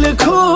दिल खो